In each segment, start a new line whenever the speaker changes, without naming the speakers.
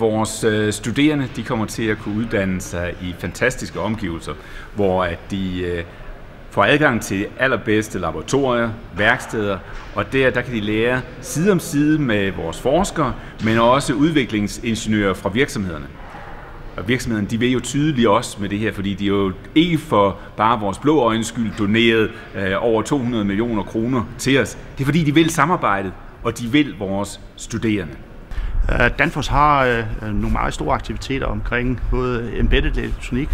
Vores øh, studerende de kommer til at kunne uddanne sig i fantastiske omgivelser, hvor at de øh, får adgang til allerbedste laboratorier, værksteder, og der, der kan de lære side om side med vores forskere, men også udviklingsingeniører fra virksomhederne. Og virksomhederne, de vil jo tydeligt også med det her, fordi de jo ikke for bare vores blå øjens skyld doneret øh, over 200 millioner kroner til os. Det er fordi, de vil samarbejdet, og de vil vores studerende.
Øh, Danfoss har øh, øh, nogle meget store aktiviteter omkring både embedded elektronik,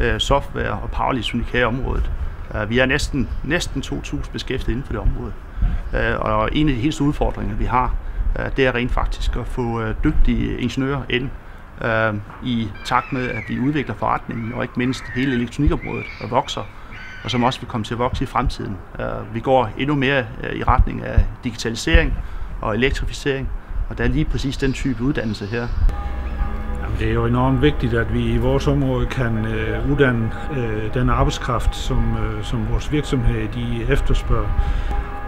øh, software og power elektronik her i området. Øh, vi er næsten, næsten 2.000 beskæftiget inden for det område. Og en af de helt store udfordringer, vi har, det er rent faktisk at få dygtige ingeniører ind i takt med, at vi udvikler forretningen, og ikke mindst hele elektronikområdet og vokser, og som også vil komme til at vokse i fremtiden. Vi går endnu mere i retning af digitalisering og elektrificering, og der er lige præcis den type uddannelse her.
Jamen, det er jo enormt vigtigt, at vi i vores område kan øh, uddanne øh, den arbejdskraft, som, øh, som vores virksomhed de efterspørger.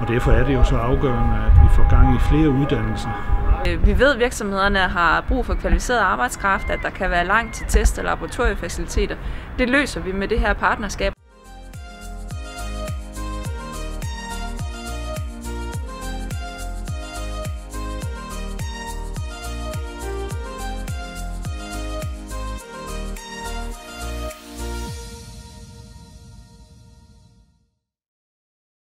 Og derfor er det jo så afgørende, at vi får gang i flere uddannelser.
Øh, vi ved, at virksomhederne har brug for kvalificeret arbejdskraft, at der kan være langt til test- og laboratoriefaciliteter. Det løser vi med det her partnerskab.